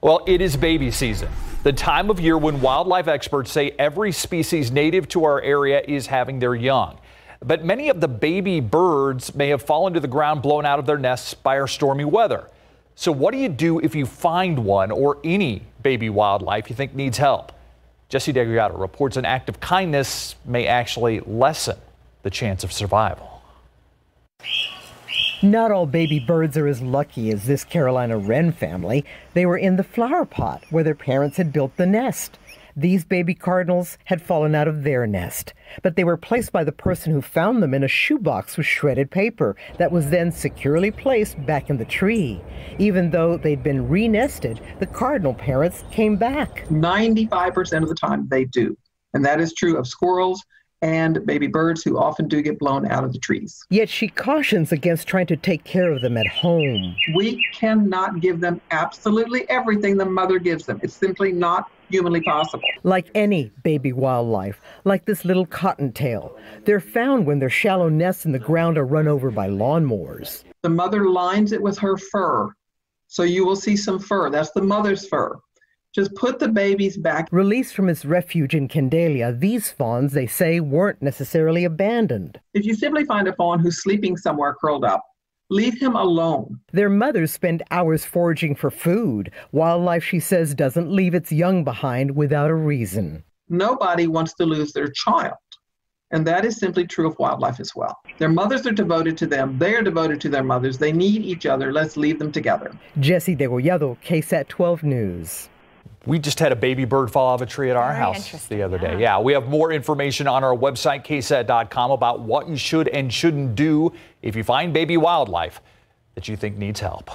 Well, it is baby season, the time of year when wildlife experts say every species native to our area is having their young. But many of the baby birds may have fallen to the ground blown out of their nests by our stormy weather. So, what do you do if you find one or any baby wildlife you think needs help? Jesse Degollado reports an act of kindness may actually lessen the chance of survival. Not all baby birds are as lucky as this Carolina wren family. They were in the flower pot where their parents had built the nest. These baby cardinals had fallen out of their nest, but they were placed by the person who found them in a shoebox with shredded paper that was then securely placed back in the tree. Even though they'd been re-nested, the cardinal parents came back. 95% of the time they do. And that is true of squirrels, and baby birds who often do get blown out of the trees. Yet she cautions against trying to take care of them at home. We cannot give them absolutely everything the mother gives them. It's simply not humanly possible. Like any baby wildlife, like this little cottontail, they're found when their shallow nests in the ground are run over by lawnmowers. The mother lines it with her fur. So you will see some fur. That's the mother's fur. Just put the babies back. Released from its refuge in Kendalia, these fawns, they say, weren't necessarily abandoned. If you simply find a fawn who's sleeping somewhere curled up, leave him alone. Their mothers spend hours foraging for food. Wildlife, she says, doesn't leave its young behind without a reason. Nobody wants to lose their child. And that is simply true of wildlife as well. Their mothers are devoted to them. They are devoted to their mothers. They need each other. Let's leave them together. Jesse Degollado, KSAT 12 News. We just had a baby bird fall off a tree at our Very house the other yeah. day. Yeah, we have more information on our website, ksat.com, about what you should and shouldn't do if you find baby wildlife that you think needs help.